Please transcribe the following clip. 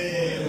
Yeah.